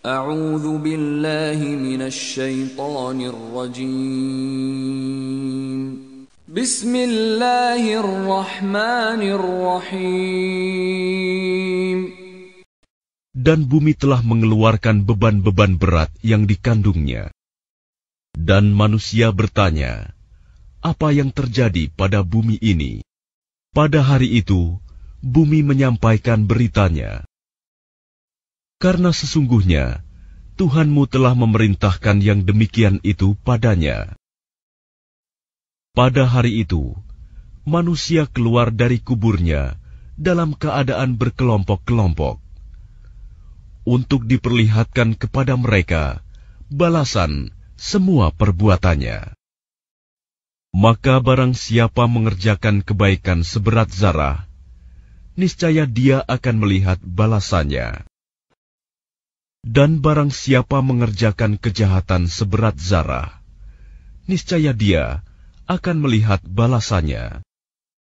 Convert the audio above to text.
A'udzu billahi minasyaitonir rajim. Bismillahirrahmanirrahim. Dan bumi telah mengeluarkan beban-beban berat yang dikandungnya. Dan manusia bertanya, apa yang terjadi pada bumi ini? Pada hari itu, bumi menyampaikan beritanya karena sesungguhnya Tuhanmu telah memerintahkan yang demikian itu padanya. Pada hari itu, manusia keluar dari kuburnya dalam keadaan berkelompok-kelompok untuk diperlihatkan kepada mereka balasan semua perbuatannya. Maka barang siapa mengerjakan kebaikan seberat zarah, niscaya dia akan melihat balasannya. Dan barang siapa mengerjakan kejahatan seberat zarah, niscaya dia akan melihat balasannya.